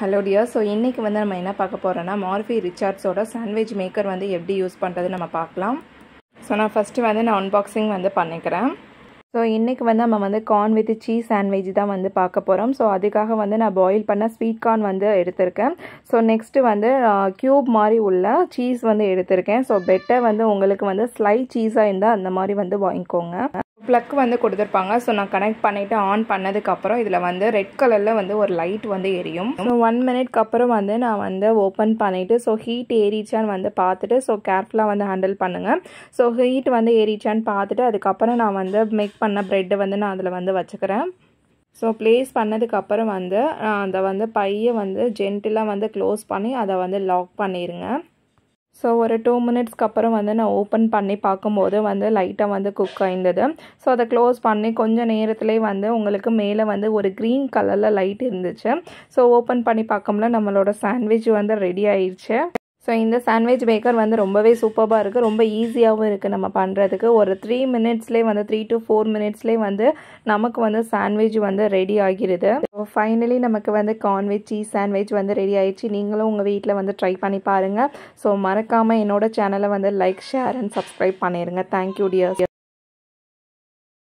Hello dear so இன்றைக்கி வந்து நம்ம என்ன பார்க்க போகிறோன்னா மார்ஃபி ரிச்சார்ட்ஸோட சாண்ட்விச் மேக்கர் வந்து எப்படி யூஸ் பண்ணுறது நம்ம பார்க்கலாம். ஸோ நான் ஃபஸ்ட்டு வந்து நான் அன்பாக்சிங் வந்து பண்ணிக்கிறேன். ஸோ இன்றைக்கி வந்து நம்ம வந்து கார்ன் வித் சீஸ் சாண்ட்விச் தான் வந்து பார்க்க போகிறோம் ஸோ அதுக்காக வந்து நான் பாயில் பண்ண ஸ்வீட் கார்ன் வந்து எடுத்திருக்கேன். ஸோ நெக்ஸ்ட்டு வந்து க்யூப் மாதிரி உள்ள சீஸ் வந்து எடுத்திருக்கேன். ஸோ பெட்டர் வந்து உங்களுக்கு வந்து ஸ்லை சீஸாக இருந்தால் அந்த மாதிரி வந்து வாங்கிக்கோங்க. ப்ளக் வந்து கொடுத்துருப்பாங்க. ஸோ நான் கனெக்ட் பண்ணிவிட்டு ஆன் பண்ணதுக்கப்புறம் இதில் வந்து ரெட் கலரில் வந்து ஒரு லைட் வந்து எரியும். ஸோ ஒன் மினிட்க்கு அப்புறம் வந்து நான் வந்து ஓப்பன் பண்ணிவிட்டு ஸோ ஹீட் ஏறிச்சான்னு வந்து பார்த்துட்டு ஸோ கேர்ஃபுல்லாக வந்து ஹேண்டில் பண்ணுங்கள் ஸோ ஹீட் வந்து ஏறிச்சான்னு பார்த்துட்டு அதுக்கப்புறம் நான் வந்து மேக் பண்ண ப்ரெட்டை வந்து நான் அதில் வந்து வச்சுக்கிறேன். ஸோ ப்ளேஸ் பண்ணதுக்கப்புறம் வந்து அதை வந்து பையை வந்து ஜென்டிலாக வந்து க்ளோஸ் பண்ணி அதை வந்து லாக் பண்ணிடுங்க ஸோ ஒரு டூ மினிட்ஸ்க்கு அப்புறம் வந்து நான் ஓப்பன் பண்ணி பார்க்கும்போது வந்து லைட்டாக வந்து குக் ஆயிருந்தது. ஸோ அதை க்ளோஸ் பண்ணி கொஞ்சம் நேரத்துலேயே வந்து உங்களுக்கு மேலே வந்து ஒரு க்ரீன் கலரில் லைட் இருந்துச்சு. ஸோ ஓப்பன் பண்ணி பார்க்கும்போது நம்மளோட சாண்ட்விச் வந்து ரெடி ஆயிடுச்சு ஸோ இந்த சாண்ட்விச் பேக்கர் வந்து ரொம்பவே சூப்பராக இருக்குது ரொம்ப ஈஸியாகவும் இருக்குது நம்ம பண்ணுறதுக்கு ஒரு த்ரீ மினிட்ஸ்லேயே வந்து த்ரீ டு ஃபோர் மினிட்ஸ்லேயே வந்து நமக்கு வந்து சாண்ட்விச் வந்து ரெடி ஆகிருது. ஸோ ஃபைனலி நமக்கு வந்து கார்ன்விச் சீஸ் சாண்ட்விச் வந்து ரெடி ஆகிடுச்சு நீங்களும் உங்கள் வீட்டில் வந்து ட்ரை பண்ணி பாருங்கள் ஸோ மறக்காமல் என்னோட சேனலை வந்து லைக் ஷேர் அண்ட் சப்ஸ்கிரைப் பண்ணிடுங்க தேங்க்யூ டியர்